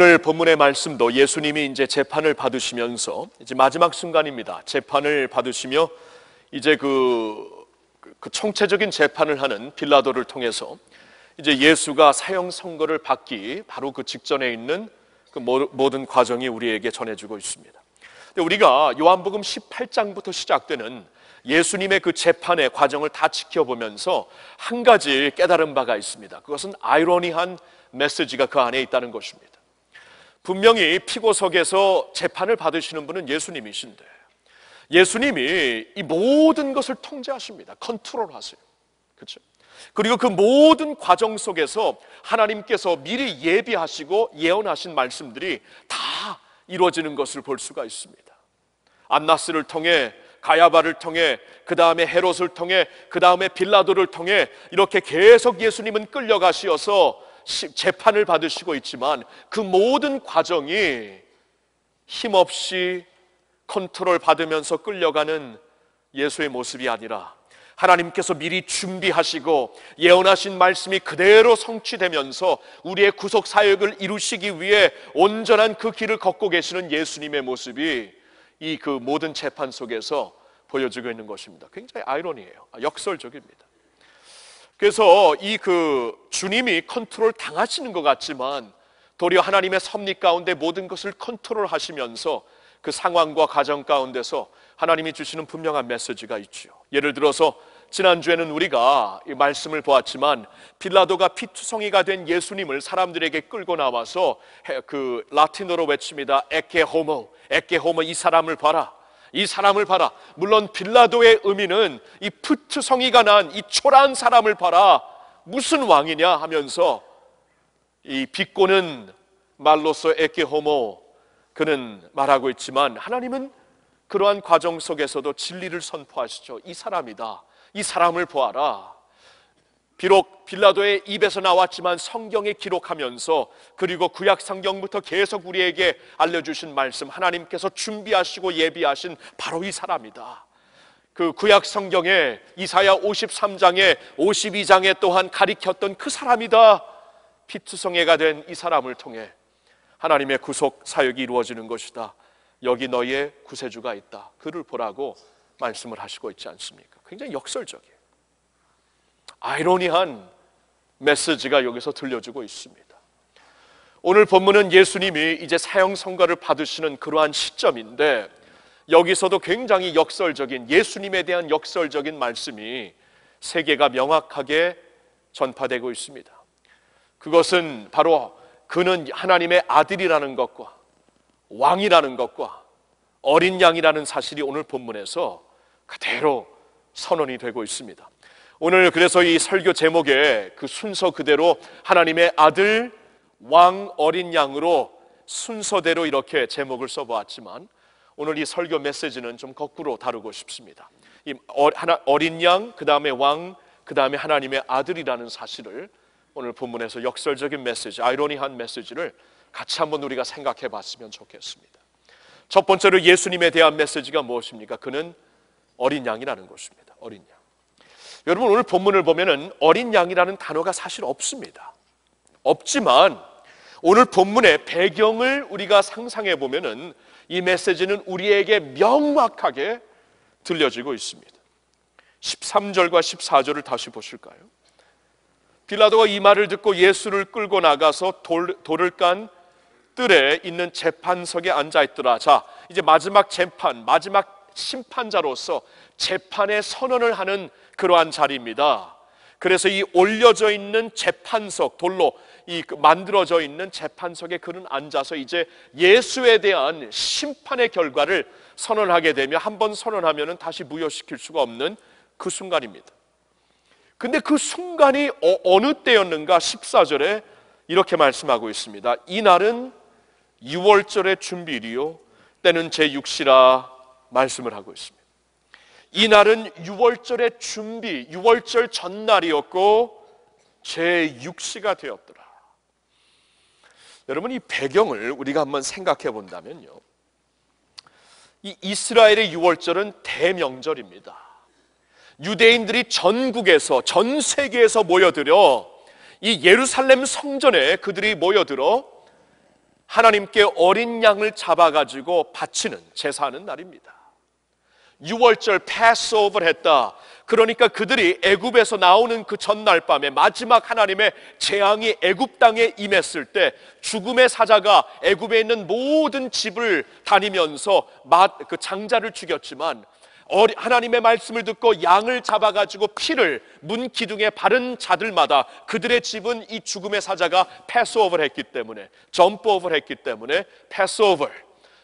오늘 본문의 말씀도 예수님이 이제 재판을 받으시면서 이제 마지막 순간입니다. 재판을 받으시며 이제 그, 그 총체적인 재판을 하는 빌라도를 통해서 이제 예수가 사형 선고를 받기 바로 그 직전에 있는 그 모든 과정이 우리에게 전해주고 있습니다. 우리가 요한복음 18장부터 시작되는 예수님의 그 재판의 과정을 다 지켜보면서 한 가지 깨달은 바가 있습니다. 그것은 아이러니한 메시지가 그 안에 있다는 것입니다. 분명히 피고석에서 재판을 받으시는 분은 예수님이신데 예수님이 이 모든 것을 통제하십니다. 컨트롤하세요. 그렇죠? 그리고 그 모든 과정 속에서 하나님께서 미리 예비하시고 예언하신 말씀들이 다 이루어지는 것을 볼 수가 있습니다. 안나스를 통해 가야바를 통해 그 다음에 헤롯을 통해 그 다음에 빌라도를 통해 이렇게 계속 예수님은 끌려가시어서 재판을 받으시고 있지만 그 모든 과정이 힘없이 컨트롤 받으면서 끌려가는 예수의 모습이 아니라 하나님께서 미리 준비하시고 예언하신 말씀이 그대로 성취되면서 우리의 구속 사역을 이루시기 위해 온전한 그 길을 걷고 계시는 예수님의 모습이 이 그 모든 재판 속에서 보여지고 있는 것입니다. 굉장히 아이러니해요. 아, 역설적입니다. 그래서 이 그 주님이 컨트롤 당하시는 것 같지만 도리어 하나님의 섭리 가운데 모든 것을 컨트롤 하시면서 그 상황과 가정 가운데서 하나님이 주시는 분명한 메시지가 있죠. 예를 들어서 지난주에는 우리가 이 말씀을 보았지만 빌라도가 피투성이가 된 예수님을 사람들에게 끌고 나와서 그 라틴어로 외칩니다. Ecce homo, ecce homo 이 사람을 봐라. 이 사람을 봐라. 물론 빌라도의 의미는 이 푸트 성이가 난 이 초라한 사람을 봐라. 무슨 왕이냐 하면서 이 비꼬는 말로서 에케 호모 그는 말하고 있지만 하나님은 그러한 과정 속에서도 진리를 선포하시죠. 이 사람이다. 이 사람을 보아라. 비록 빌라도의 입에서 나왔지만 성경에 기록하면서 그리고 구약 성경부터 계속 우리에게 알려주신 말씀 하나님께서 준비하시고 예비하신 바로 이 사람이다. 그 구약 성경에 이사야 53장에 52장에 또한 가리켰던 그 사람이다. 피투성애가 된 이 사람을 통해 하나님의 구속 사역이 이루어지는 것이다. 여기 너희의 구세주가 있다. 그를 보라고 말씀을 하시고 있지 않습니까? 굉장히 역설적이에요. 아이러니한 메시지가 여기서 들려주고 있습니다. 오늘 본문은 예수님이 이제 사형 선고를 받으시는 그러한 시점인데 여기서도 굉장히 역설적인 예수님에 대한 역설적인 말씀이 세계가 명확하게 전파되고 있습니다. 그것은 바로 그는 하나님의 아들이라는 것과 왕이라는 것과 어린 양이라는 사실이 오늘 본문에서 그대로 선언이 되고 있습니다. 오늘 그래서 이 설교 제목에 그 순서 그대로 하나님의 아들 왕 어린 양으로 순서대로 이렇게 제목을 써보았지만 오늘 이 설교 메시지는 좀 거꾸로 다루고 싶습니다. 이 어, 어린 양, 그 다음에 왕, 그 다음에 하나님의 아들이라는 사실을 오늘 본문에서 역설적인 메시지, 아이러니한 메시지를 같이 한번 우리가 생각해 봤으면 좋겠습니다. 첫 번째로 예수님에 대한 메시지가 무엇입니까? 그는 어린 양이라는 것입니다. 어린 양. 여러분 오늘 본문을 보면은 어린 양이라는 단어가 사실 없습니다. 없지만 오늘 본문의 배경을 우리가 상상해 보면은 이 메시지는 우리에게 명확하게 들려지고 있습니다. 13절과 14절을 다시 보실까요? 빌라도가 이 말을 듣고 예수를 끌고 나가서 돌, 돌을 깐 뜰에 있는 재판석에 앉아 있더라. 자, 이제 마지막 재판, 마지막 심판자로서 재판의 선언을 하는 그러한 자리입니다. 그래서 이 올려져 있는 재판석 돌로 이그 만들어져 있는 재판석에 그는 앉아서 이제 예수에 대한 심판의 결과를 선언하게 되며 한 번 선언하면은 다시 무효시킬 수가 없는 그 순간입니다. 근데 그 순간이 어, 느 때였는가 14절에 이렇게 말씀하고 있습니다. 이 날은 6월절의 준비일이요 때는 제 6시라 말씀을 하고 있습니다. 이 날은 6월절의 준비, 6월절 전날이었고 제6시가 되었더라. 여러분 이 배경을 우리가 한번 생각해 본다면요. 이 이스라엘의 6월절은 대명절입니다. 유대인들이 전국에서 전 세계에서 모여들어 이 예루살렘 성전에 그들이 모여들어 하나님께 어린 양을 잡아가지고 바치는 제사하는 날입니다. 6월절 패스오버를 했다. 그러니까 그들이 애굽에서 나오는 그 전날 밤에 마지막 하나님의 재앙이 애굽 땅에 임했을 때 죽음의 사자가 애굽에 있는 모든 집을 다니면서 그 장자를 죽였지만 하나님의 말씀을 듣고 양을 잡아가지고 피를 문 기둥에 바른 자들마다 그들의 집은 이 죽음의 사자가 패스오버를 했기 때문에 점프오버를 했기 때문에 패스오버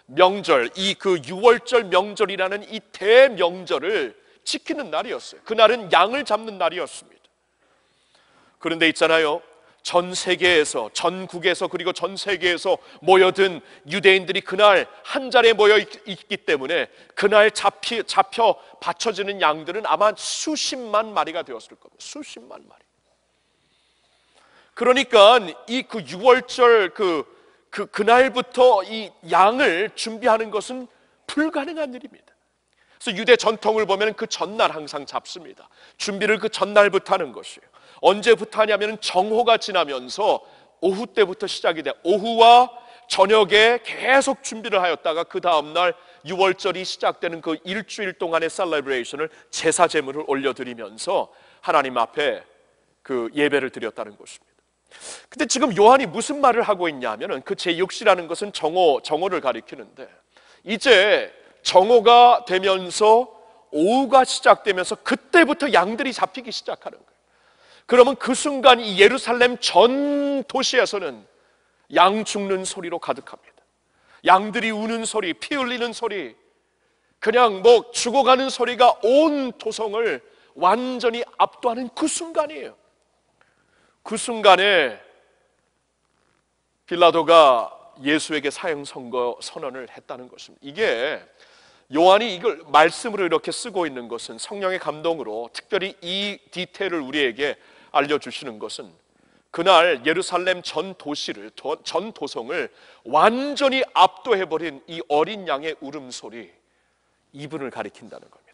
명절 이그 6월절 명절이라는 이 대명절을 지키는 날이었어요. 그날은 양을 잡는 날이었습니다. 그런데 있잖아요. 전 세계에서 전국에서 그리고 전 세계에서 모여든 유대인들이 그날 한 자리에 모여 있 기 때문에 그날 잡히, 잡혀 바쳐지는 양들은 아마 수십만 마리가 되었을 겁니다. 수십만 마리. 그러니까 이 그 6월절 그, 그 그날부터 이 양을 준비하는 것은 불가능한 일입니다. 그래서 유대 전통을 보면 그 전날 항상 잡습니다. 준비를 그 전날부터 하는 것이에요. 언제부터 하냐면 정호가 지나면서 오후 때부터 시작이 돼. 오후와 저녁에 계속 준비를 하였다가 그 다음날 6월절이 시작되는 그 일주일 동안의 셀레브레이션을 제사 제물을 올려드리면서 하나님 앞에 그 예배를 드렸다는 것입니다. 근데 지금 요한이 무슨 말을 하고 있냐면은 그 제6시라는 것은 정오, 정오를 가리키는데 이제 정오가 되면서 오후가 시작되면서 그때부터 양들이 잡히기 시작하는 거예요. 그러면 그 순간 이 예루살렘 전 도시에서는 양 죽는 소리로 가득합니다. 양들이 우는 소리, 피 흘리는 소리, 그냥 뭐 죽어가는 소리가 온 도성을 완전히 압도하는 그 순간이에요. 그 순간에 빌라도가 예수에게 사형 선거 선언을 했다는 것입니다. 이게 요한이 이걸 말씀으로 이렇게 쓰고 있는 것은 성령의 감동으로 특별히 이 디테일을 우리에게 알려주시는 것은 그날 예루살렘 전 도시를 전 도성을 완전히 압도해버린 이 어린 양의 울음소리 이분을 가리킨다는. 이분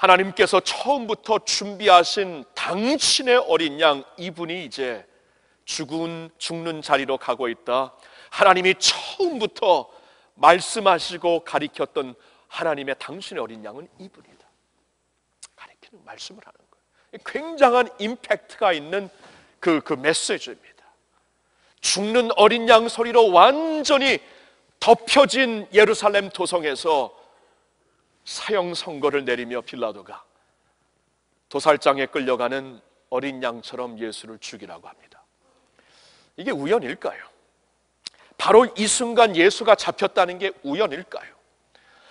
하나님께서 처음부터 준비하신 당신의 어린 양 이분이 이제 죽은 죽는 자리로 가고 있다. 하나님이 처음부터 말씀하시고 가리켰던 하나님의 당신의 어린 양은 이분이다. 가리키는 말씀을 하는 굉장한 임팩트가 있는 그, 그 메시지입니다. 죽는 어린 양 소리로 완전히 덮여진 예루살렘 도성에서 사형 선고를 내리며 빌라도가 도살장에 끌려가는 어린 양처럼 예수를 죽이라고 합니다. 이게 우연일까요? 바로 이 순간 예수가 잡혔다는 게 우연일까요?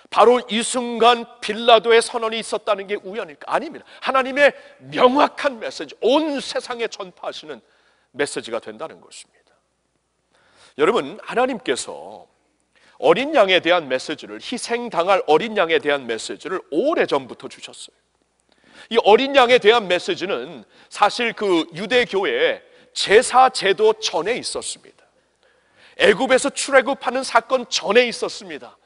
바로 이 순간 빌라도의 선언이 있었다는 게 우연일까? 아닙니다. 하나님의 명확한 메시지, 온 세상에 전파하시는 메시지가 된다는 것입니다. 여러분, 하나님께서 어린 양에 대한 메시지를 희생당할 어린 양에 대한 메시지를 오래 전부터 주셨어요. 이 어린 양에 대한 메시지는 사실 그 유대교회 제사 제도 전에 있었습니다. 애굽에서 출애굽하는 사건 전에 있었습니다.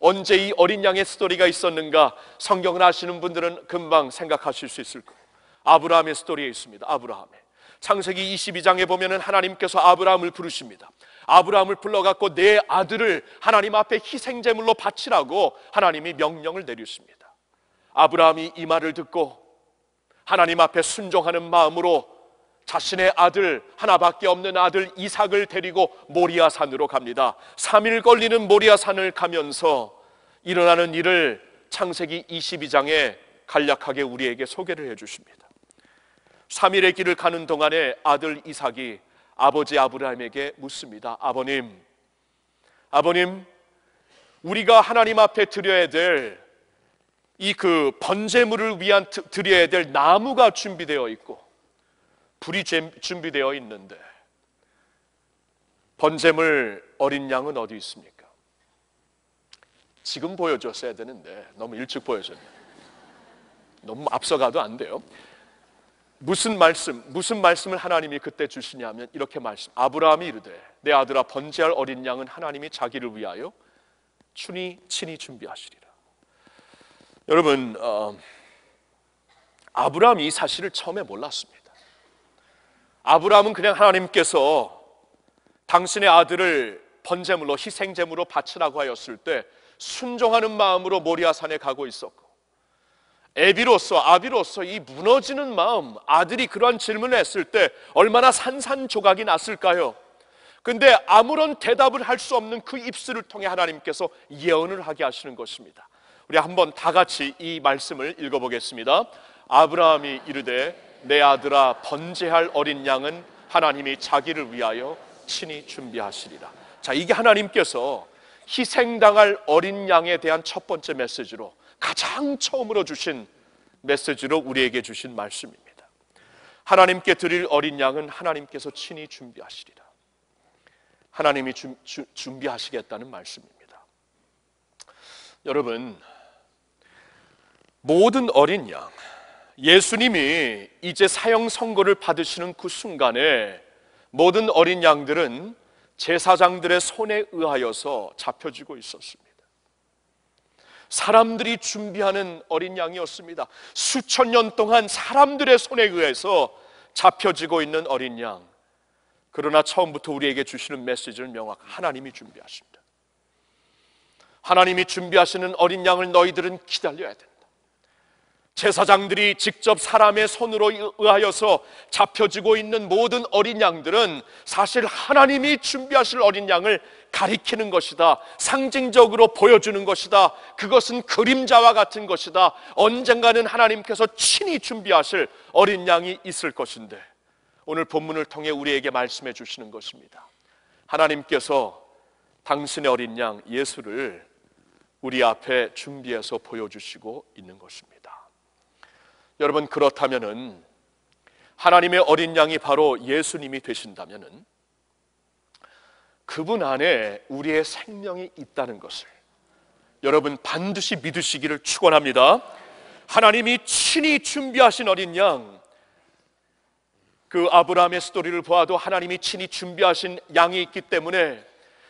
언제 이 어린 양의 스토리가 있었는가 성경을 아시는 분들은 금방 생각하실 수 있을 거예요. 아브라함의 스토리에 있습니다. 아브라함의 창세기 22장에 보면은 하나님께서 아브라함을 부르십니다. 아브라함을 불러갖고 내 아들을 하나님 앞에 희생제물로 바치라고 하나님이 명령을 내리십니다. 아브라함이 이 말을 듣고 하나님 앞에 순종하는 마음으로 자신의 아들 하나밖에 없는 아들 이삭을 데리고 모리아 산으로 갑니다. 3일 걸리는 모리아 산을 가면서 일어나는 일을 창세기 22장에 간략하게 우리에게 소개를 해 주십니다. 3일의 길을 가는 동안에 아들 이삭이 아버지 아브라함에게 묻습니다. 아버님, 아버님, 우리가 하나님 앞에 드려야 될 이 그 번제물을 위한 드려야 될 나무가 준비되어 있고 불이 준비되어 있는데 번제물 어린 양은 어디 있습니까? 지금 보여줬어야 되는데 너무 일찍 보여줬네. 너무 앞서가도 안 돼요. 무슨 말씀, 무슨 말씀을 하나님이 그때 주시냐면 이렇게 말씀. 아브라함이 이르되 내 아들아 번제할 어린 양은 하나님이 자기를 위하여 친히 친히 준비하시리라. 여러분, 어, 아브라함이 이 사실을 처음에 몰랐습니다. 아브라함은 그냥 하나님께서 당신의 아들을 번제물로 희생제물로 바치라고 하였을 때 순종하는 마음으로 모리아산에 가고 있었고 애비로서 아비로서 이 무너지는 마음 아들이 그러한 질문을 했을 때 얼마나 산산조각이 났을까요? 근데 아무런 대답을 할 수 없는 그 입술을 통해 하나님께서 예언을 하게 하시는 것입니다. 우리 한번 다 같이 이 말씀을 읽어보겠습니다. 아브라함이 이르되 내 아들아 번제할 어린 양은 하나님이 자기를 위하여 친히 준비하시리라. 자, 이게 하나님께서 희생당할 어린 양에 대한 첫 번째 메시지로 가장 처음으로 주신 메시지로 우리에게 주신 말씀입니다. 하나님께 드릴 어린 양은 하나님께서 친히 준비하시리라. 하나님이 주, 주, 준비하시겠다는 말씀입니다. 여러분, 모든 어린 양, 예수님이 이제 사형 선고를 받으시는 그 순간에 모든 어린 양들은 제사장들의 손에 의하여서 잡혀지고 있었습니다. 사람들이 준비하는 어린 양이었습니다. 수천 년 동안 사람들의 손에 의해서 잡혀지고 있는 어린 양. 그러나 처음부터 우리에게 주시는 메시지는 명확. 하나님이 준비하십니다. 하나님이 준비하시는 어린 양을 너희들은 기다려야 된다. 제사장들이 직접 사람의 손으로 의하여서 잡혀지고 있는 모든 어린 양들은 사실 하나님이 준비하실 어린 양을 가리키는 것이다. 상징적으로 보여주는 것이다. 그것은 그림자와 같은 것이다. 언젠가는 하나님께서 친히 준비하실 어린 양이 있을 것인데 오늘 본문을 통해 우리에게 말씀해 주시는 것입니다. 하나님께서 당신의 어린 양 예수를 우리 앞에 준비해서 보여주시고 있는 것입니다. 여러분 그렇다면은 하나님의 어린 양이 바로 예수님이 되신다면은 그분 안에 우리의 생명이 있다는 것을 여러분 반드시 믿으시기를 축원합니다. 하나님이 친히 준비하신 어린 양, 그 아브라함의 스토리를 보아도 하나님이 친히 준비하신 양이 있기 때문에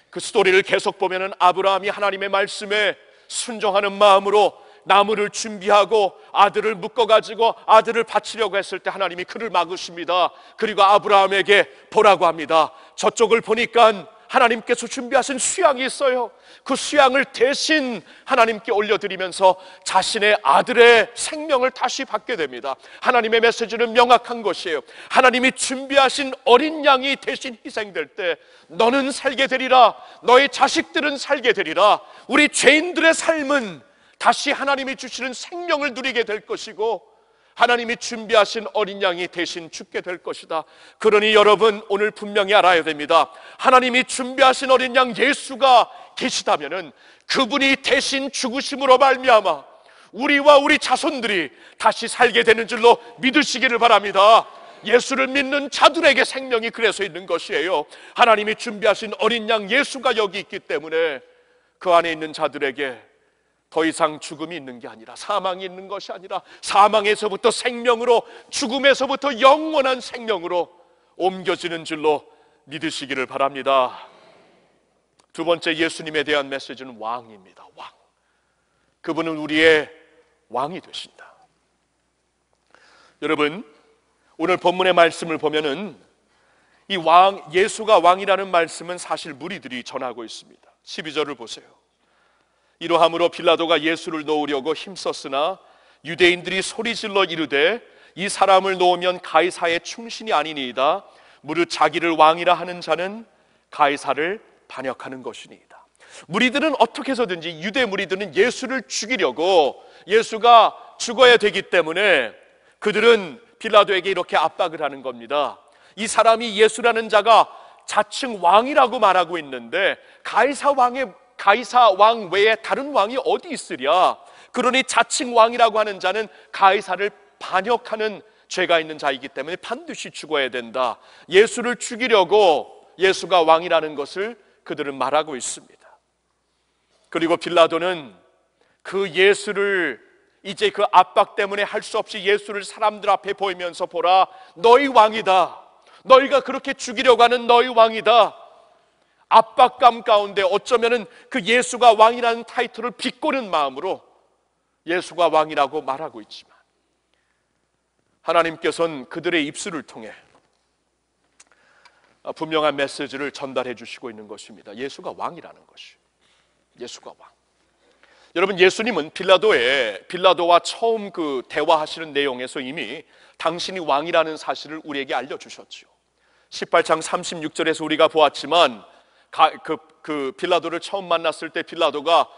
그 스토리를 계속 보면은 아브라함이 하나님의 말씀에 순종하는 마음으로 나무를 준비하고 아들을 묶어 가지고 아들을 바치려고 했을 때 하나님이 그를 막으십니다. 그리고 아브라함에게 보라고 합니다. 저쪽을 보니까 하나님께서 준비하신 수양이 있어요. 그 수양을 대신 하나님께 올려드리면서 자신의 아들의 생명을 다시 받게 됩니다. 하나님의 메시지는 명확한 것이에요. 하나님이 준비하신 어린 양이 대신 희생될 때 너는 살게 되리라. 너의 자식들은 살게 되리라. 우리 죄인들의 삶은 다시 하나님이 주시는 생명을 누리게 될 것이고 하나님이 준비하신 어린 양이 대신 죽게 될 것이다. 그러니 여러분 오늘 분명히 알아야 됩니다. 하나님이 준비하신 어린 양 예수가 계시다면은 그분이 대신 죽으심으로 말미암아 우리와 우리 자손들이 다시 살게 되는 줄로 믿으시기를 바랍니다. 예수를 믿는 자들에게 생명이 그래서 있는 것이에요. 하나님이 준비하신 어린 양 예수가 여기 있기 때문에 그 안에 있는 자들에게 더 이상 죽음이 있는 게 아니라 사망이 있는 것이 아니라 사망에서부터 생명으로 죽음에서부터 영원한 생명으로 옮겨지는 줄로 믿으시기를 바랍니다. 두 번째 예수님에 대한 메시지는 왕입니다. 왕. 그분은 우리의 왕이 되신다. 여러분, 오늘 본문의 말씀을 보면은 이 왕, 예수가 왕이라는 말씀은 사실 무리들이 전하고 있습니다. 12절을 보세요. 이러함으로 빌라도가 예수를 놓으려고 힘썼으나 유대인들이 소리질러 이르되 이 사람을 놓으면 가이사의 충신이 아니니이다. 무릇 자기를 왕이라 하는 자는 가이사를 반역하는 것이니이다. 무리들은 어떻게 해서든지 유대 무리들은 예수를 죽이려고 예수가 죽어야 되기 때문에 그들은 빌라도에게 이렇게 압박을 하는 겁니다. 이 사람이 예수라는 자가 자칭 왕이라고 말하고 있는데 가이사 왕의 가이사 왕 외에 다른 왕이 어디 있으랴? 그러니 자칭 왕이라고 하는 자는 가이사를 반역하는 죄가 있는 자이기 때문에 반드시 죽어야 된다. 예수를 죽이려고 예수가 왕이라는 것을 그들은 말하고 있습니다. 그리고 빌라도는 그 예수를 이제 그 압박 때문에 할 수 없이 예수를 사람들 앞에 보이면서 보라 너희 왕이다. 너희가 그렇게 죽이려고 하는 너희 왕이다. 압박감 가운데 어쩌면은 그 예수가 왕이라는 타이틀을 비꼬는 마음으로 예수가 왕이라고 말하고 있지만 하나님께서는 그들의 입술을 통해 분명한 메시지를 전달해 주시고 있는 것입니다. 예수가 왕이라는 것이. 예수가 왕. 여러분 예수님은 빌라도에 빌라도와 처음 그 대화하시는 내용에서 이미 당신이 왕이라는 사실을 우리에게 알려 주셨지요. 18장 36절에서 우리가 보았지만 가, 그, 그 빌라도를 처음 만났을 때 빌라도가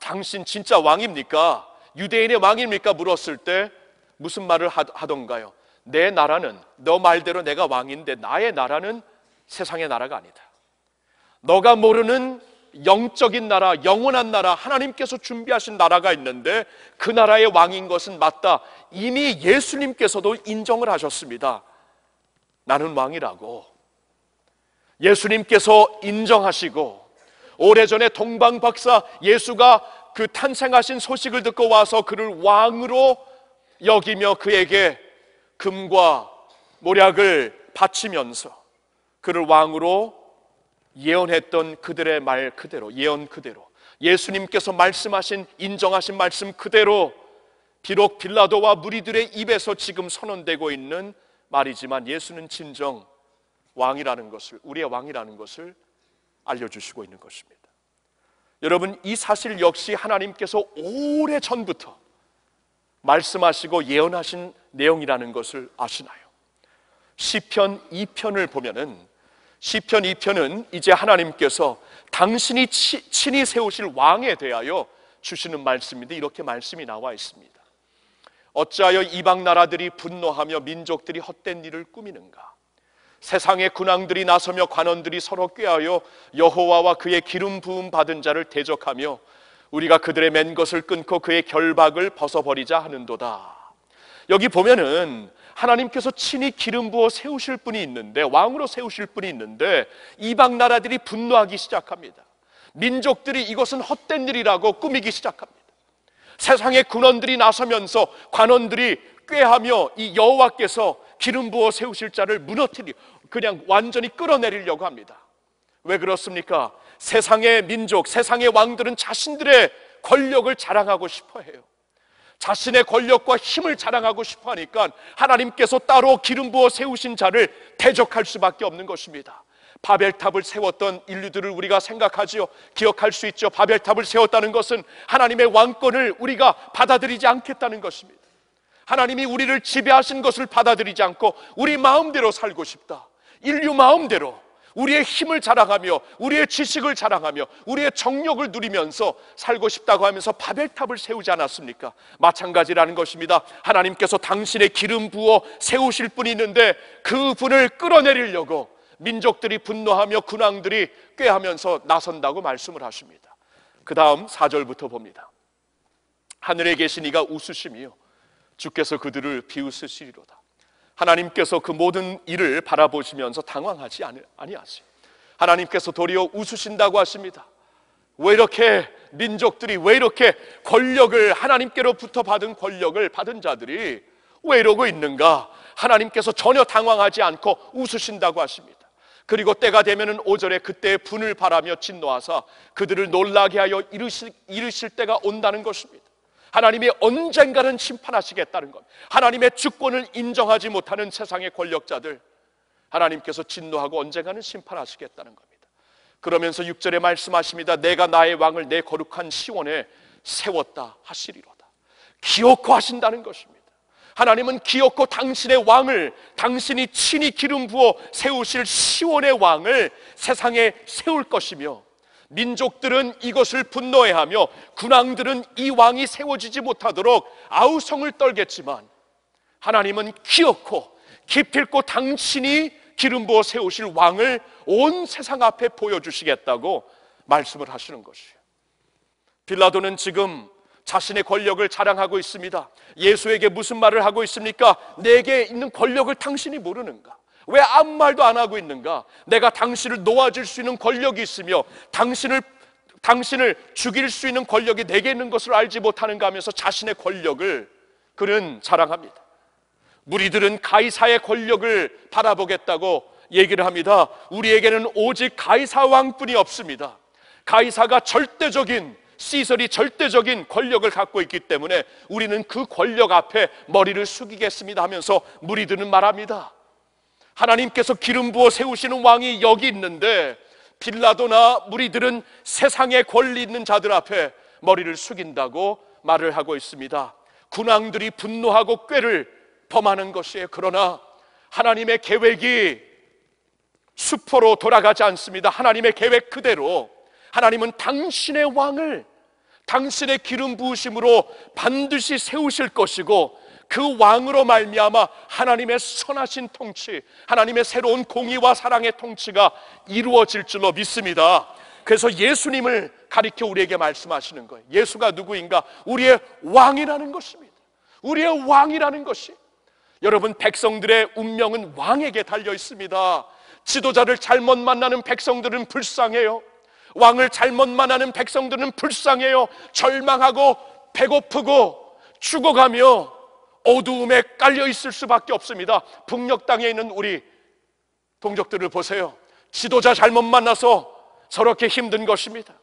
당신 진짜 왕입니까? 유대인의 왕입니까? 물었을 때 무슨 말을 하던가요? 내 나라는 너 말대로 내가 왕인데 나의 나라는 세상의 나라가 아니다. 너가 모르는 영적인 나라, 영원한 나라, 하나님께서 준비하신 나라가 있는데 그 나라의 왕인 것은 맞다. 이미 예수님께서도 인정을 하셨습니다. 나는 왕이라고. 예수님께서 인정하시고 오래전에 동방 박사 예수가 그 탄생하신 소식을 듣고 와서 그를 왕으로 여기며 그에게 금과 모략을 바치면서 그를 왕으로 예언했던 그들의 말 그대로 예언 그대로 예수님께서 말씀하신 인정하신 말씀 그대로 비록 빌라도와 무리들의 입에서 지금 선언되고 있는 말이지만 예수는 진정 왕이라는 것을 우리의 왕이라는 것을 알려주시고 있는 것입니다. 여러분 이 사실 역시 하나님께서 오래 전부터 말씀하시고 예언하신 내용이라는 것을 아시나요? 시편 2편을 보면은 시편 2편은 이제 하나님께서 당신이 치, 친히 세우실 왕에 대하여 주시는 말씀인데 이렇게 말씀이 나와 있습니다. 어찌하여 이방 나라들이 분노하며 민족들이 헛된 일을 꾸미는가? 세상의 군왕들이 나서며 관원들이 서로 꾀하여 여호와와 그의 기름 부음 받은 자를 대적하며 우리가 그들의 맨 것을 끊고 그의 결박을 벗어버리자 하는도다. 여기 보면은 하나님께서 친히 기름 부어 세우실 분이 있는데 왕으로 세우실 분이 있는데 이방 나라들이 분노하기 시작합니다. 민족들이 이것은 헛된 일이라고 꾸미기 시작합니다. 세상의 군원들이 나서면서 관원들이 꾀하며 이 여호와께서 기름 부어 세우실 자를 무너뜨리 그냥 완전히 끌어내리려고 합니다. 왜 그렇습니까? 세상의 민족, 세상의 왕들은 자신들의 권력을 자랑하고 싶어 해요. 자신의 권력과 힘을 자랑하고 싶어 하니까 하나님께서 따로 기름 부어 세우신 자를 대적할 수밖에 없는 것입니다. 바벨탑을 세웠던 인류들을 우리가 생각하지요. 기억할 수 있죠. 바벨탑을 세웠다는 것은 하나님의 왕권을 우리가 받아들이지 않겠다는 것입니다. 하나님이 우리를 지배하신 것을 받아들이지 않고 우리 마음대로 살고 싶다. 인류 마음대로 우리의 힘을 자랑하며 우리의 지식을 자랑하며 우리의 정력을 누리면서 살고 싶다고 하면서 바벨탑을 세우지 않았습니까? 마찬가지라는 것입니다. 하나님께서 당신의 기름 부어 세우실 분이 있는데 그 분을 끌어내리려고 민족들이 분노하며 군왕들이 꾀하면서 나선다고 말씀을 하십니다. 그 다음 4절부터 봅니다. 하늘에 계신 이가 웃으시며 주께서 그들을 비웃으시리로다. 하나님께서 그 모든 일을 바라보시면서 당황하지 아니하세요. 하나님께서 도리어 웃으신다고 하십니다. 왜 이렇게 민족들이 왜 이렇게 권력을 하나님께로부터 받은 권력을 받은 자들이 왜 이러고 있는가? 하나님께서 전혀 당황하지 않고 웃으신다고 하십니다. 그리고 때가 되면은 오절에 그때 분을 바라며 진노하사 그들을 놀라게 하여 이르실, 이르실 때가 온다는 것입니다. 하나님이 언젠가는 심판하시겠다는 것. 하나님의 주권을 인정하지 못하는 세상의 권력자들 하나님께서 진노하고 언젠가는 심판하시겠다는 겁니다. 그러면서 6절에 말씀하십니다. 내가 나의 왕을 내 거룩한 시원에 세웠다 하시리로다. 기어코 하신다는 것입니다. 하나님은 기어코 당신의 왕을 당신이 친히 기름 부어 세우실 시원의 왕을 세상에 세울 것이며 민족들은 이것을 분노해 하며 군왕들은 이 왕이 세워지지 못하도록 아우성을 떨겠지만 하나님은 기어코 기필코 당신이 기름 부어 세우실 왕을 온 세상 앞에 보여주시겠다고 말씀을 하시는 것이에요. 빌라도는 지금 자신의 권력을 자랑하고 있습니다. 예수에게 무슨 말을 하고 있습니까? 내게 있는 권력을 당신이 모르는가? 왜 아무 말도 안 하고 있는가? 내가 당신을 놓아줄 수 있는 권력이 있으며 당신을 당신을 죽일 수 있는 권력이 내게 있는 것을 알지 못하는가 하면서 자신의 권력을 그는 자랑합니다. 무리들은 가이사의 권력을 바라보겠다고 얘기를 합니다. 우리에게는 오직 가이사 왕뿐이 없습니다. 가이사가 절대적인 시설이 절대적인 권력을 갖고 있기 때문에 우리는 그 권력 앞에 머리를 숙이겠습니다 하면서 무리들은 말합니다. 하나님께서 기름 부어 세우시는 왕이 여기 있는데 빌라도나 무리들은 세상에 권리 있는 자들 앞에 머리를 숙인다고 말을 하고 있습니다. 군왕들이 분노하고 꾀를 범하는 것이에요. 그러나 하나님의 계획이 수포로 돌아가지 않습니다. 하나님의 계획 그대로 하나님은 당신의 왕을 당신의 기름 부으심으로 반드시 세우실 것이고 그 왕으로 말미암아 하나님의 선하신 통치, 하나님의 새로운 공의와 사랑의 통치가 이루어질 줄로 믿습니다. 그래서 예수님을 가리켜 우리에게 말씀하시는 거예요. 예수가 누구인가? 우리의 왕이라는 것입니다. 우리의 왕이라는 것이. 여러분, 백성들의 운명은 왕에게 달려 있습니다. 지도자를 잘못 만나는 백성들은 불쌍해요. 왕을 잘못 만나는 백성들은 불쌍해요. 절망하고 배고프고 죽어가며 어두움에 깔려 있을 수밖에 없습니다. 북녘 땅에 있는 우리 동족들을 보세요. 지도자 잘못 만나서 저렇게 힘든 것입니다.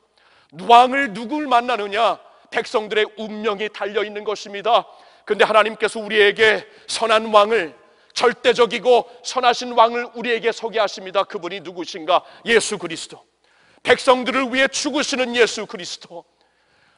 왕을 누굴 만나느냐? 백성들의 운명이 달려 있는 것입니다. 근데 하나님께서 우리에게 선한 왕을 절대적이고 선하신 왕을 우리에게 소개하십니다. 그분이 누구신가? 예수 그리스도. 백성들을 위해 죽으시는 예수 그리스도.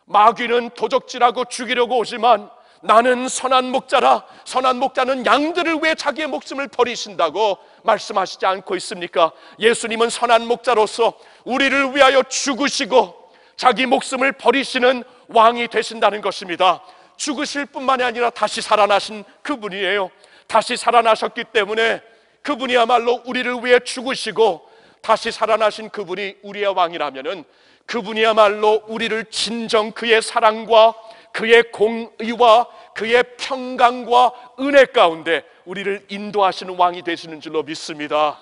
마귀는 도적질하고 죽이려고 오지만 나는 선한 목자라 선한 목자는 양들을 위해 자기의 목숨을 버리신다고 말씀하시지 않고 있습니까? 예수님은 선한 목자로서 우리를 위하여 죽으시고 자기 목숨을 버리시는 왕이 되신다는 것입니다. 죽으실 뿐만이 아니라 다시 살아나신 그분이에요. 다시 살아나셨기 때문에 그분이야말로 우리를 위해 죽으시고 다시 살아나신 그분이 우리의 왕이라면은 그분이야말로 우리를 진정 그의 사랑과 그의 공의와 그의 평강과 은혜 가운데 우리를 인도하시는 왕이 되시는 줄로 믿습니다.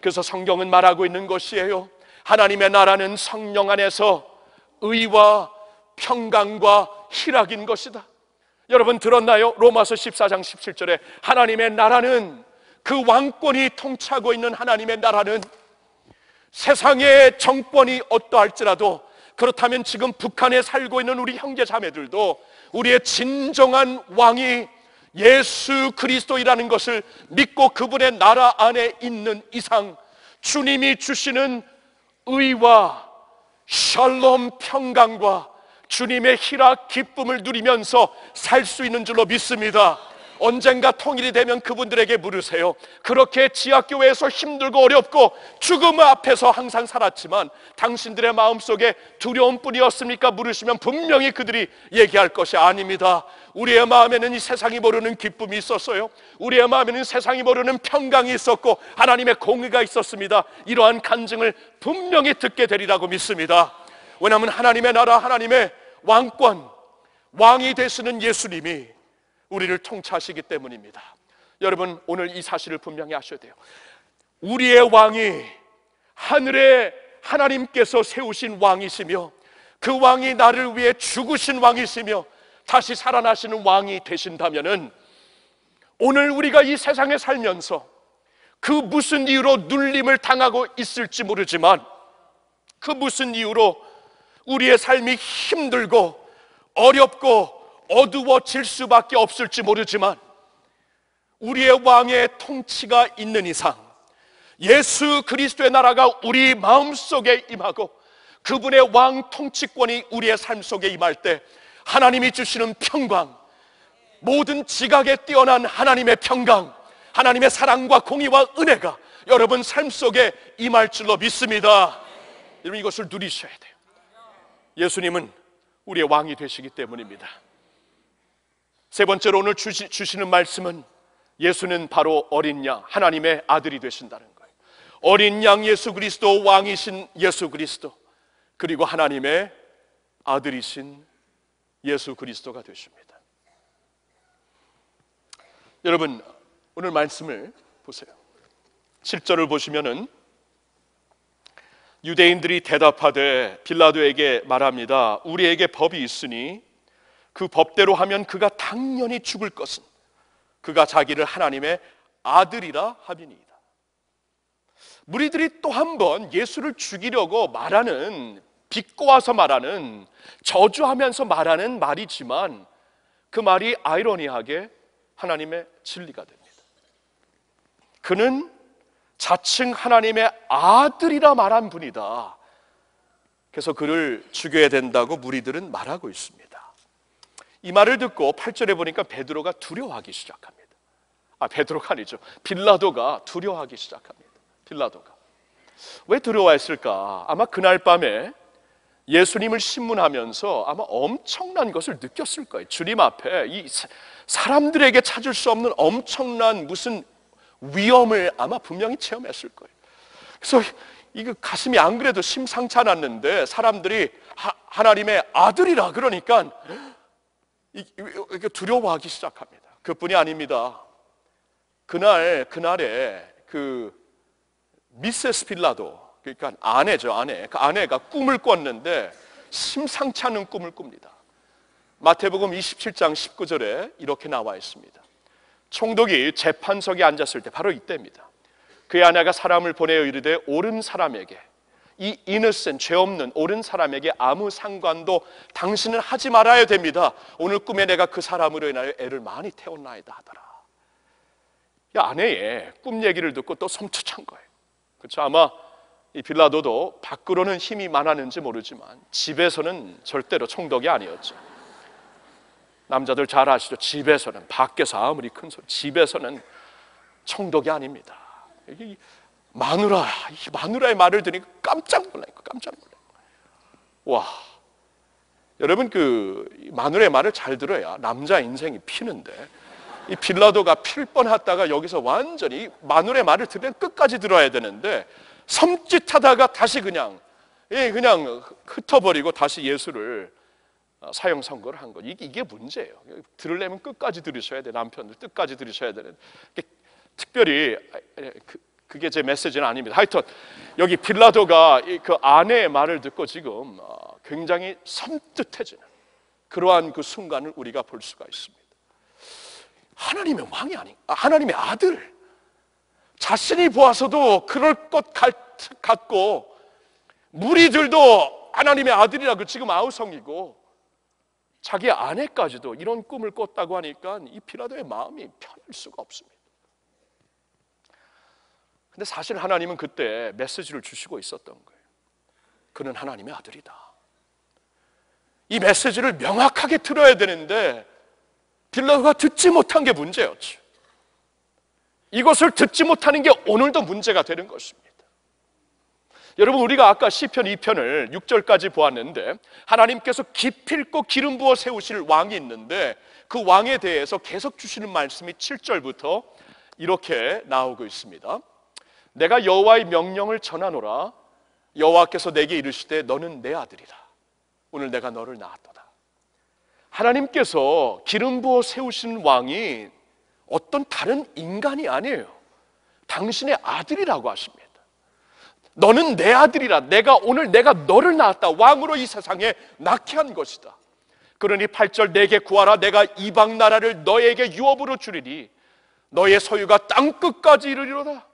그래서 성경은 말하고 있는 것이에요. 하나님의 나라는 성령 안에서 의와 평강과 희락인 것이다. 여러분 들었나요? 로마서 14장 17절에 하나님의 나라는 그 왕권이 통치하고 있는 하나님의 나라는 세상의 정권이 어떠할지라도 그렇다면 지금 북한에 살고 있는 우리 형제 자매들도 우리의 진정한 왕이 예수 그리스도이라는 것을 믿고 그분의 나라 안에 있는 이상 주님이 주시는 의와 샬롬 평강과 주님의 희락 기쁨을 누리면서 살 수 있는 줄로 믿습니다. 언젠가 통일이 되면 그분들에게 물으세요. 그렇게 지하교회에서 힘들고 어렵고 죽음 앞에서 항상 살았지만 당신들의 마음속에 두려움뿐이었습니까? 물으시면 분명히 그들이 얘기할 것이 아닙니다. 우리의 마음에는 이 세상이 모르는 기쁨이 있었어요. 우리의 마음에는 세상이 모르는 평강이 있었고 하나님의 공의가 있었습니다. 이러한 간증을 분명히 듣게 되리라고 믿습니다. 왜냐하면 하나님의 나라, 하나님의 왕권, 왕이 되시는 예수님이 우리를 통치하시기 때문입니다. 여러분, 오늘 이 사실을 분명히 아셔야 돼요. 우리의 왕이 하늘에 하나님께서 세우신 왕이시며 그 왕이 나를 위해 죽으신 왕이시며 다시 살아나시는 왕이 되신다면은 오늘 우리가 이 세상에 살면서 그 무슨 이유로 눌림을 당하고 있을지 모르지만 그 무슨 이유로 우리의 삶이 힘들고 어렵고 어두워질 수밖에 없을지 모르지만 우리의 왕의 통치가 있는 이상 예수 그리스도의 나라가 우리 마음 속에 임하고 그분의 왕 통치권이 우리의 삶 속에 임할 때 하나님이 주시는 평강 모든 지각에 뛰어난 하나님의 평강 하나님의 사랑과 공의와 은혜가 여러분 삶 속에 임할 줄로 믿습니다. 여러분 이것을 누리셔야 돼요. 예수님은 우리의 왕이 되시기 때문입니다. 세 번째로 오늘 주시, 주시 는 말씀은 예수는 바로 어린 양, 하나님의 아들이 되신다는 거예요. 어린 양 예수 그리스도 왕이신 예수 그리스도 그리고 하나님의 아들이신 예수 그리스도가 되십니다. 여러분 오늘 말씀을 보세요. 7절을 보시면은 유대인들이 대답하되 빌라도에게 말합니다. 우리에게 법이 있으니 그 법대로 하면 그가 당연히 죽을 것은 그가 자기를 하나님의 아들이라 하비니이다. 무리들이 또 한 번 예수를 죽이려고 말하는 비꼬아서 말하는 저주하면서 말하는 말이지만 그 말이 아이러니하게 하나님의 진리가 됩니다. 그는 자칭 하나님의 아들이라 말한 분이다. 그래서 그를 죽여야 된다고 무리들은 말하고 있습니다. 이 말을 듣고 8절에 보니까 베드로가 두려워하기 시작합니다. 아, 베드로가 아니죠. 빌라도가 두려워하기 시작합니다. 빌라도가. 왜 두려워했을까? 아마 그날 밤에 예수님을 신문하면서 아마 엄청난 것을 느꼈을 거예요. 주님 앞에 이 사람들에게 찾을 수 없는 엄청난 무슨 위험을 아마 분명히 체험했을 거예요. 그래서 이거 가슴이 안 그래도 심상치 않았는데 사람들이 하, 나님의 아들이라 그러니까 두려워하기 시작합니다. 그뿐이 아닙니다. 그날 그날에 그 미세스 빌라도 그러니까 아내죠 아내 그 아내가 꿈을 꿨는데 심상치 않은 꿈을 꿉니다. 마태복음 27장 19절에 이렇게 나와 있습니다. 총독이 재판석에 앉았을 때 바로 이때입니다. 그의 아내가 사람을 보내어 이르되 옳은 사람에게 이 이너센 죄 없는 옳은 사람에게 아무 상관도 당신은 하지 말아야 됩니다. 오늘 꿈에 내가 그 사람으로 인하여 애를 많이 태웠나이다 하더라. 이 아내의 꿈 얘기를 듣고 또 섬찟한 거예요. 그렇죠? 아마 이 빌라도도 밖으로는 힘이 많았는지 모르지만 집에서는 절대로 총독이 아니었죠. 남자들 잘 아시죠? 집에서는 밖에서 아무리 큰 소리, 집에서는 총독이 아닙니다. 마누라, 마누라의 말을 들으니까 깜짝 놀라니까 깜짝 놀라. 와, 여러분 그 마누라의 말을 잘 들어야 남자 인생이 피는데 이 빌라도가 필 뻔했다가 여기서 완전히 마누라의 말을 들으면 끝까지 들어야 되는데 섬짓하다가 다시 그냥 예, 그냥 흩어버리고 다시 예수를 사형 선고를 한 거. 이게, 이게 문제예요. 들으려면 끝까지 들으셔야 돼. 남편들 끝까지 들으셔야 되는. 특별히 그, 그게 제 메시지는 아닙니다. 하여튼 여기 빌라도가 그 아내의 말을 듣고 지금 어, 굉장히 섬뜩해지는 그러한 그 순간을 우리가 볼 수가 있습니다. 하나님의 왕이 아닌 아, 하나님의 아들 자신이 보아서도 그럴 것 같고 무리들도 하나님의 아들이라고 지금 아우성이고 자기 아내까지도 이런 꿈을 꿨다고 하니까 이 빌라도의 마음이 편할 수가 없습니다. 근데 사실 하나님은 그때 메시지를 주시고 있었던 거예요. 그는 하나님의 아들이다. 이 메시지를 명확하게 들어야 되는데 빌라도가 듣지 못한 게 문제였죠. 이것을 듣지 못하는 게 오늘도 문제가 되는 것입니다. 여러분 우리가 아까 시편 2편을 6절까지 보았는데 하나님께서 기필코 기름 부어 세우실 왕이 있는데 그 왕에 대해서 계속 주시는 말씀이 7절부터 이렇게 나오고 있습니다. 내가 여호와의 명령을 전하노라. 여호와께서 내게 이르시되 너는 내 아들이다 오늘 내가 너를 낳았도다. 하나님께서 기름 부어 세우신 왕이 어떤 다른 인간이 아니에요. 당신의 아들이라고 하십니다. 너는 내 아들이라. 내가 오늘 내가 너를 낳았다. 왕으로 이 세상에 낳게 한 것이다. 그러니 8절 내게 구하라. 내가 이방 나라를 너에게 유업으로 주리니 너의 소유가 땅 끝까지 이르리로다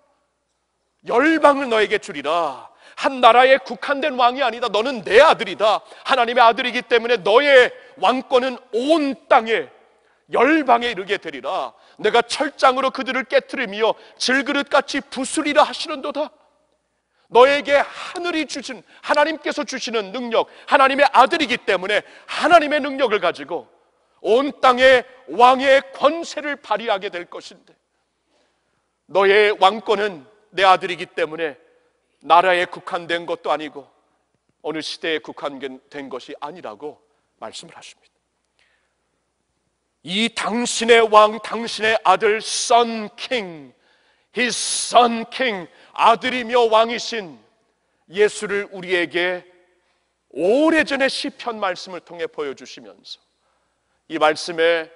열방을 너에게 주리라. 한 나라에 국한된 왕이 아니다. 너는 내 아들이다. 하나님의 아들이기 때문에 너의 왕권은 온 땅에 열방에 이르게 되리라. 내가 철장으로 그들을 깨뜨리며 질그릇같이 부수리라 하시는도다. 너에게 하늘이 주신 하나님께서 주시는 능력, 하나님의 아들이기 때문에 하나님의 능력을 가지고 온 땅에 왕의 권세를 발휘하게 될 것인데 너의 왕권은 내 아들이기 때문에 나라에 국한된 것도 아니고 어느 시대에 국한된 것이 아니라고 말씀을 하십니다. 이 당신의 왕, 당신의 아들, son king, his son king, 아들이며 왕이신 예수를 우리에게 오래전에 시편 말씀을 통해 보여주시면서 이 말씀의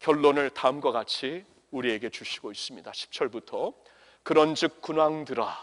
결론을 다음과 같이 우리에게 주시고 있습니다. 10절부터 그런즉 군왕들아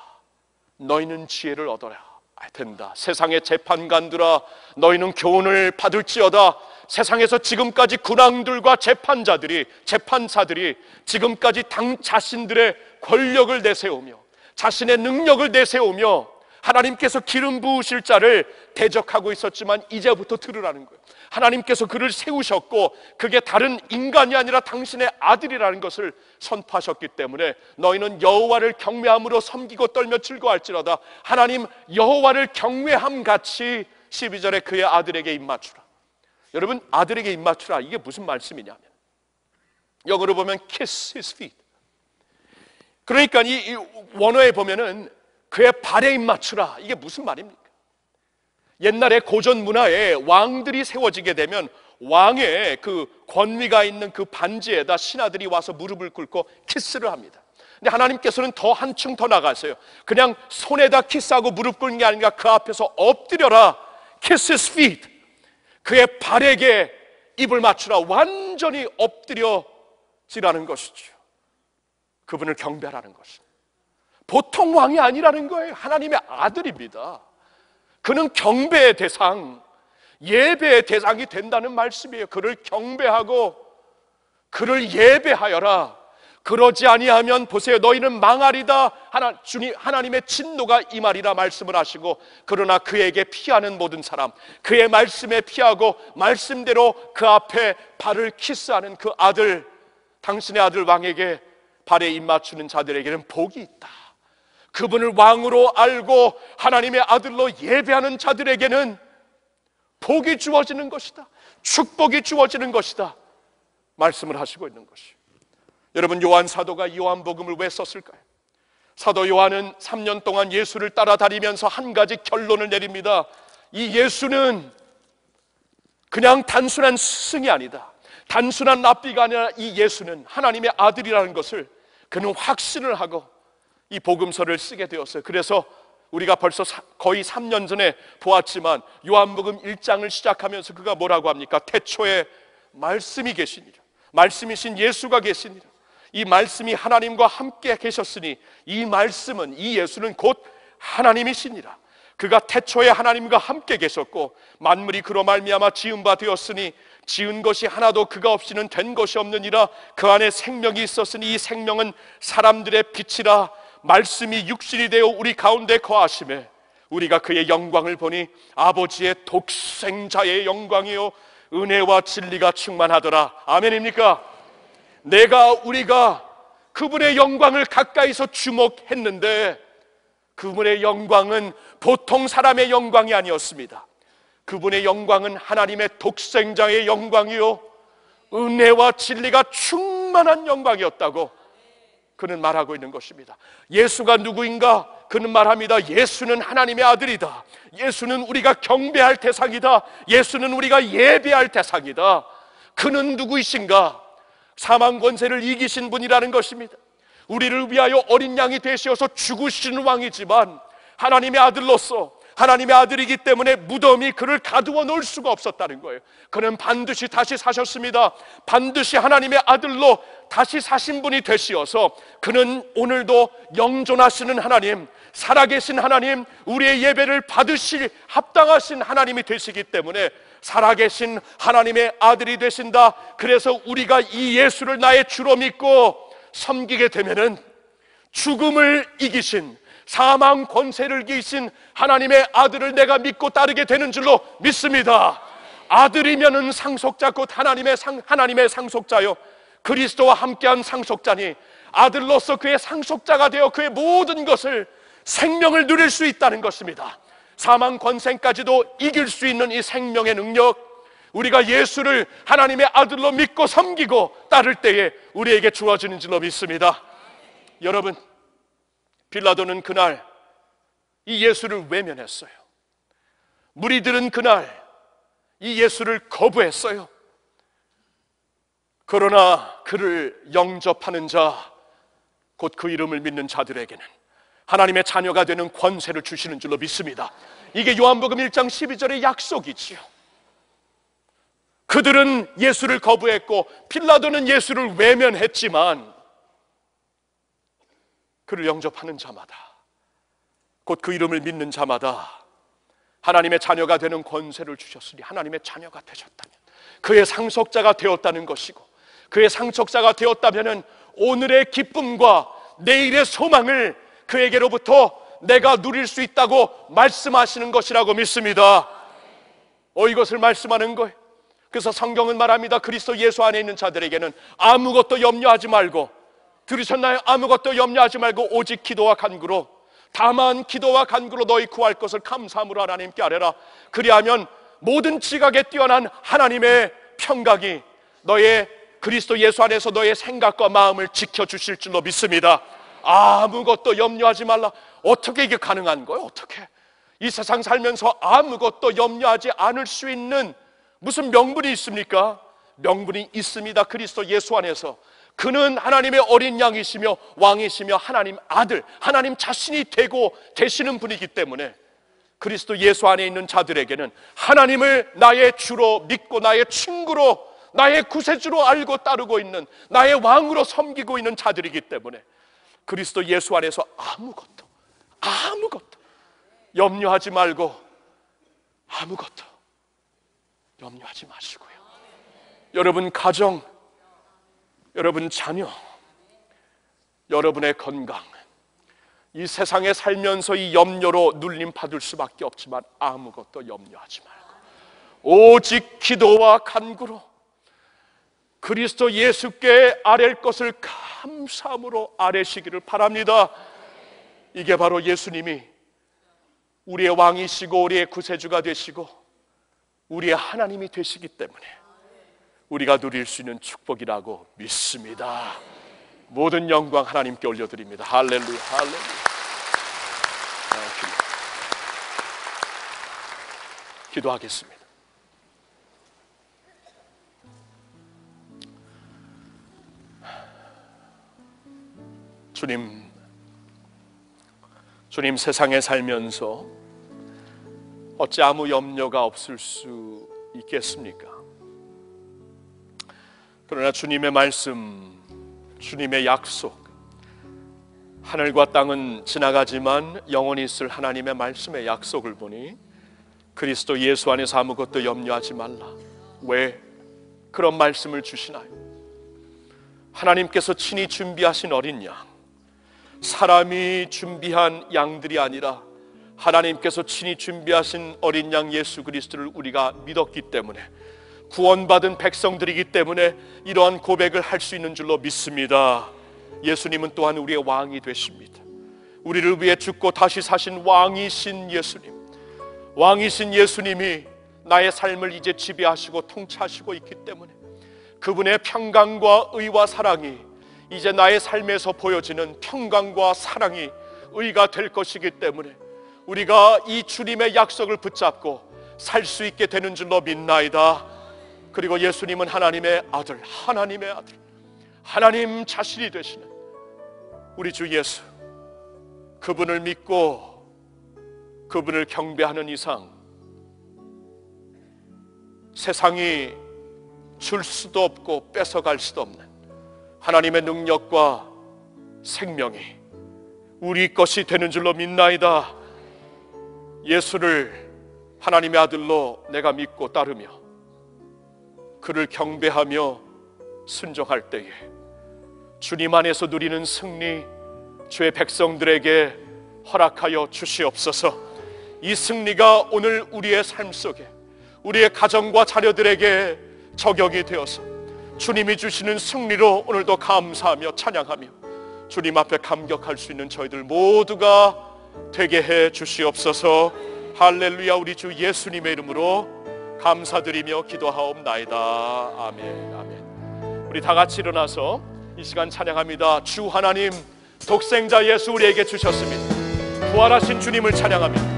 너희는 지혜를 얻어라. 아, 된다. 세상의 재판관들아 너희는 교훈을 받을지어다. 세상에서 지금까지 군왕들과 재판자들이 재판사들이 지금까지 당 자신들의 권력을 내세우며 자신의 능력을 내세우며 하나님께서 기름 부으실 자를 대적하고 있었지만 이제부터 들으라는 거예요. 하나님께서 그를 세우셨고 그게 다른 인간이 아니라 당신의 아들이라는 것을 선포하셨기 때문에 너희는 여호와를 경외함으로 섬기고 떨며 즐거할지로다 하나님 여호와를 경외함 같이 12절에 그의 아들에게 입맞추라. 여러분 아들에게 입맞추라 이게 무슨 말씀이냐면 영어로 보면 kiss his feet. 그러니까 이 원어에 보면은 그의 발에 입맞추라 이게 무슨 말입니까? 옛날에 고전 문화에 왕들이 세워지게 되면 왕의 그 권위가 있는 그 반지에다 신하들이 와서 무릎을 꿇고 키스를 합니다. 근데 하나님께서는 더 한층 더 나가세요. 그냥 손에다 키스하고 무릎 꿇는 게 아니라 그 앞에서 엎드려라. kiss his feet. 그의 발에게 입을 맞추라. 완전히 엎드려지라는 것이죠. 그분을 경배하라는 것입니다. 보통 왕이 아니라는 거예요. 하나님의 아들입니다. 그는 경배의 대상, 예배의 대상이 된다는 말씀이에요. 그를 경배하고 그를 예배하여라. 그러지 아니하면 보세요. 너희는 망하리다. 하나 주님 하나님의 진노가 임하리라 말씀을 하시고 그러나 그에게 피하는 모든 사람, 그의 말씀에 피하고 말씀대로 그 앞에 발을 키스하는 그 아들, 당신의 아들 왕에게 발에 입 맞추는 자들에게는 복이 있다. 그분을 왕으로 알고 하나님의 아들로 예배하는 자들에게는 복이 주어지는 것이다. 축복이 주어지는 것이다. 말씀을 하시고 있는 것이. 여러분 요한 사도가 요한복음을 왜 썼을까요? 사도 요한은 3년 동안 예수를 따라다니면서 한 가지 결론을 내립니다. 이 예수는 그냥 단순한 스승이 아니다. 단순한 랍비가 아니라 이 예수는 하나님의 아들이라는 것을 그는 확신을 하고 이 복음서를 쓰게 되었어요. 그래서 우리가 벌써 거의 3년 전에 보았지만 요한복음 1장을 시작하면서 그가 뭐라고 합니까? 태초에 말씀이 계시니라. 말씀이신 예수가 계시니라. 이 말씀이 하나님과 함께 계셨으니 이 말씀은 이 예수는 곧 하나님이시니라. 그가 태초에 하나님과 함께 계셨고 만물이 그로 말미암아 지은 바 되었으니 지은 것이 하나도 그가 없이는 된 것이 없느니라 그 안에 생명이 있었으니 이 생명은 사람들의 빛이라 말씀이 육신이 되어 우리 가운데 거하심에 우리가 그의 영광을 보니 아버지의 독생자의 영광이요 은혜와 진리가 충만하더라. 아멘입니까? 내가 우리가 그분의 영광을 가까이서 주목했는데 그분의 영광은 보통 사람의 영광이 아니었습니다. 그분의 영광은 하나님의 독생자의 영광이요 은혜와 진리가 충만한 영광이었다고 그는 말하고 있는 것입니다. 예수가 누구인가? 그는 말합니다. 예수는 하나님의 아들이다. 예수는 우리가 경배할 대상이다. 예수는 우리가 예배할 대상이다. 그는 누구이신가? 사망 권세를 이기신 분이라는 것입니다. 우리를 위하여 어린 양이 되시어서 죽으신 왕이지만 하나님의 아들로서 하나님의 아들이기 때문에 무덤이 그를 가두어 놓을 수가 없었다는 거예요. 그는 반드시 다시 사셨습니다. 반드시 하나님의 아들로 다시 사신 분이 되시어서 그는 오늘도 영존하시는 하나님, 살아계신 하나님, 우리의 예배를 받으실 합당하신 하나님이 되시기 때문에 살아계신 하나님의 아들이 되신다. 그래서 우리가 이 예수를 나의 주로 믿고 섬기게 되면은 죽음을 이기신 사망 권세를 이기신 하나님의 아들을 내가 믿고 따르게 되는 줄로 믿습니다. 아들이면은 상속자 곧 하나님의 상 하나님의 상속자요. 그리스도와 함께한 상속자니 아들로서 그의 상속자가 되어 그의 모든 것을 생명을 누릴 수 있다는 것입니다. 사망 권세까지도 이길 수 있는 이 생명의 능력 우리가 예수를 하나님의 아들로 믿고 섬기고 따를 때에 우리에게 주어지는 줄로 믿습니다. 여러분 빌라도는 그날 이 예수를 외면했어요. 무리들은 그날 이 예수를 거부했어요. 그러나 그를 영접하는 자, 곧 그 이름을 믿는 자들에게는 하나님의 자녀가 되는 권세를 주시는 줄로 믿습니다. 이게 요한복음 1장 12절의 약속이지요. 그들은 예수를 거부했고 필라도는 예수를 외면했지만 그를 영접하는 자마다 곧 그 이름을 믿는 자마다 하나님의 자녀가 되는 권세를 주셨으니 하나님의 자녀가 되셨다면 그의 상속자가 되었다는 것이고 그의 상속자가 되었다면 오늘의 기쁨과 내일의 소망을 그에게로부터 내가 누릴 수 있다고 말씀하시는 것이라고 믿습니다. 어, 이것을 말씀하는 거예요. 그래서 성경은 말합니다. 그리스도 예수 안에 있는 자들에게는 아무것도 염려하지 말고 들으셨나요? 아무것도 염려하지 말고 오직 기도와 간구로 다만 기도와 간구로 너희 구할 것을 감사함으로 하나님께 아뢰라. 그리하면 모든 지각에 뛰어난 하나님의 평강이 너의 그리스도 예수 안에서 너의 생각과 마음을 지켜 주실 줄로 믿습니다. 아무것도 염려하지 말라. 어떻게 이게 가능한 거예요? 어떻게? 이 세상 살면서 아무것도 염려하지 않을 수 있는 무슨 명분이 있습니까? 명분이 있습니다. 그리스도 예수 안에서. 그는 하나님의 어린 양이시며 왕이시며 하나님 아들, 하나님 자신이 되고 되시는 분이기 때문에 그리스도 예수 안에 있는 자들에게는 하나님을 나의 주로 믿고 나의 친구로 나의 구세주로 알고 따르고 있는 나의 왕으로 섬기고 있는 자들이기 때문에 그리스도 예수 안에서 아무것도 아무것도 염려하지 말고 아무것도 염려하지 마시고요. 여러분 가정, 여러분 자녀, 여러분의 건강, 이 세상에 살면서 이 염려로 눌림 받을 수밖에 없지만 아무것도 염려하지 말고 오직 기도와 간구로 그리스도 예수께 아랠 것을 감사함으로 아뢰시기를 바랍니다. 이게 바로 예수님이 우리의 왕이시고 우리의 구세주가 되시고 우리의 하나님이 되시기 때문에 우리가 누릴 수 있는 축복이라고 믿습니다. 모든 영광 하나님께 올려드립니다. 할렐루야, 할렐루야. 기도하겠습니다. 주님, 주님 세상에 살면서 어찌 아무 염려가 없을 수 있겠습니까? 그러나 주님의 말씀, 주님의 약속, 하늘과 땅은 지나가지만 영원히 있을 하나님의 말씀의 약속을 보니 그리스도 예수 안에서 아무것도 염려하지 말라. 왜 그런 말씀을 주시나요? 하나님께서 친히 준비하신 어린 양, 사람이 준비한 양들이 아니라 하나님께서 친히 준비하신 어린 양 예수 그리스도를 우리가 믿었기 때문에 구원받은 백성들이기 때문에 이러한 고백을 할 수 있는 줄로 믿습니다. 예수님은 또한 우리의 왕이 되십니다. 우리를 위해 죽고 다시 사신 왕이신 예수님. 왕이신 예수님이 나의 삶을 이제 지배하시고 통치하시고 있기 때문에 그분의 평강과 의와 사랑이 이제 나의 삶에서 보여지는 평강과 사랑이 의가 될 것이기 때문에 우리가 이 주님의 약속을 붙잡고 살 수 있게 되는 줄로 믿나이다. 그리고 예수님은 하나님의 아들, 하나님의 아들, 하나님 자신이 되시는 우리 주 예수, 그분을 믿고 그분을 경배하는 이상 세상이 줄 수도 없고 뺏어갈 수도 없는 하나님의 능력과 생명이 우리 것이 되는 줄로 믿나이다. 예수를 하나님의 아들로 내가 믿고 따르며 그를 경배하며 순종할 때에 주님 안에서 누리는 승리 주의 백성들에게 허락하여 주시옵소서. 이 승리가 오늘 우리의 삶 속에 우리의 가정과 자녀들에게 적용이 되어서 주님이 주시는 승리로 오늘도 감사하며 찬양하며 주님 앞에 감격할 수 있는 저희들 모두가 되게 해 주시옵소서. 할렐루야 우리 주 예수님의 이름으로 감사드리며 기도하옵나이다. 아멘. 아멘. 우리 다 같이 일어나서 이 시간 찬양합니다. 주 하나님 독생자 예수 우리에게 주셨습니다. 부활하신 주님을 찬양합니다.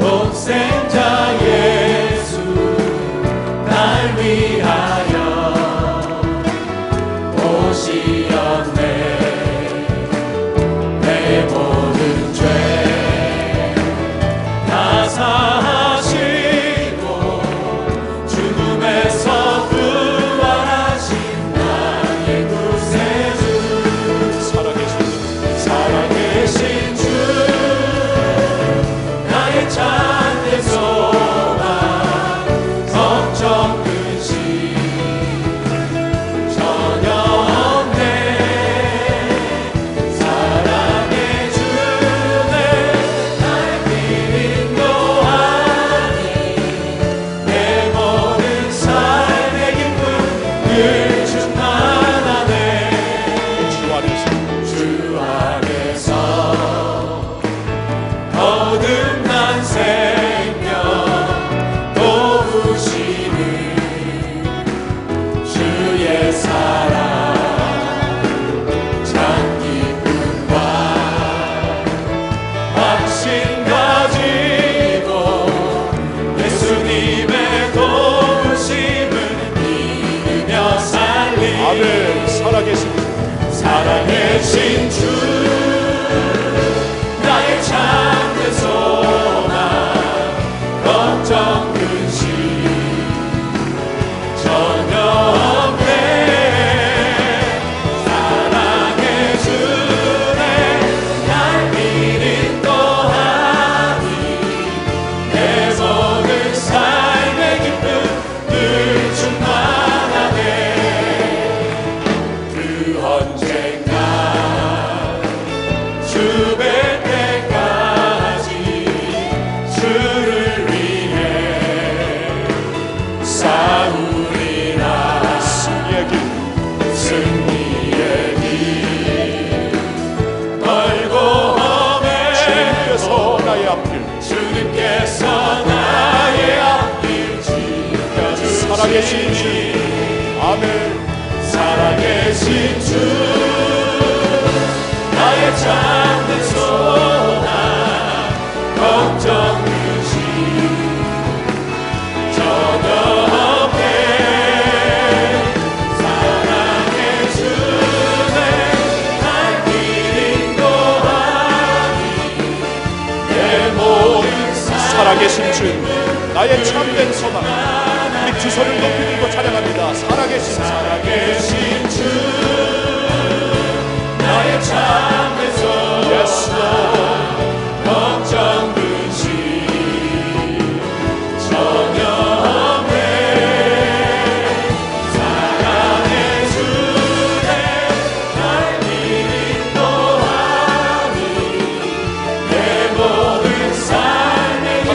독생자 예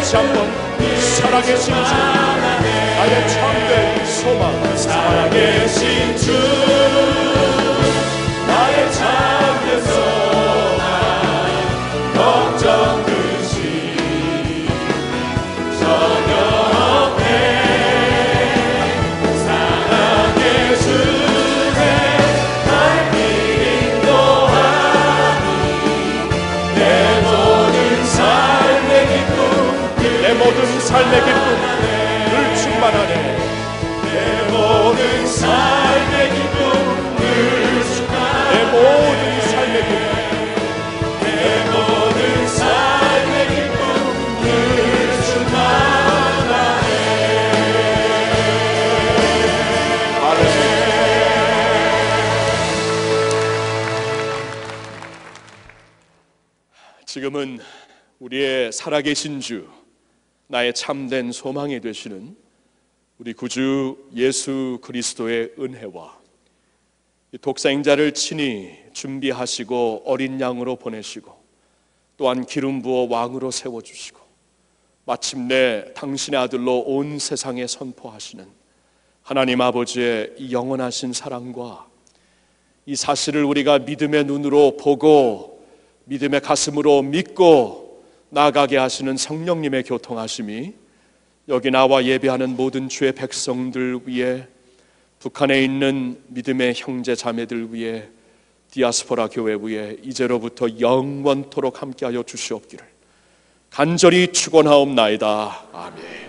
같이 한번 살아계신 주 나의 참된 소망 살아계신 주 모든 삶의 기쁨 늘 충만하네. 내 모든 삶의 기쁨. 늘 충만 내 모든 삶의 기쁨 내 충만하네. 지금은 우리의 살아계신 주, 나의 참된 소망이 되시는 우리 구주 예수 그리스도의 은혜와 이 독생자를 친히 준비하시고 어린 양으로 보내시고 또한 기름 부어 왕으로 세워 주시고 마침내 당신의 아들로 온 세상에 선포하시는 하나님 아버지의 이 영원하신 사랑과 이 사실을 우리가 믿음의 눈으로 보고 믿음의 가슴으로 믿고 나가게 하시는 성령님의 교통하심이 여기 나와 예배하는 모든 주의 백성들 위해 북한에 있는 믿음의 형제 자매들 위해 디아스포라 교회 위에 이제로부터 영원토록 함께하여 주시옵기를 간절히 축원하옵나이다. 아멘.